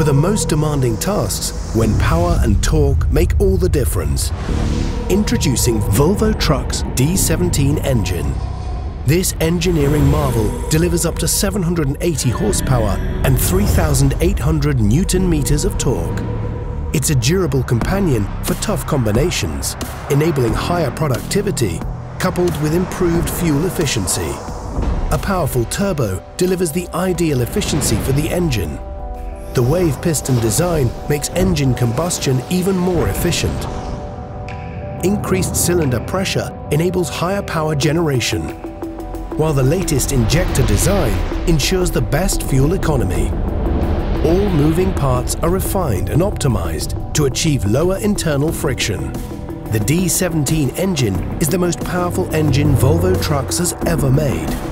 for the most demanding tasks when power and torque make all the difference. Introducing Volvo Trucks D17 engine. This engineering marvel delivers up to 780 horsepower and 3,800 newton meters of torque. It's a durable companion for tough combinations, enabling higher productivity coupled with improved fuel efficiency. A powerful turbo delivers the ideal efficiency for the engine. The wave piston design makes engine combustion even more efficient. Increased cylinder pressure enables higher power generation, while the latest injector design ensures the best fuel economy. All moving parts are refined and optimized to achieve lower internal friction. The D17 engine is the most powerful engine Volvo Trucks has ever made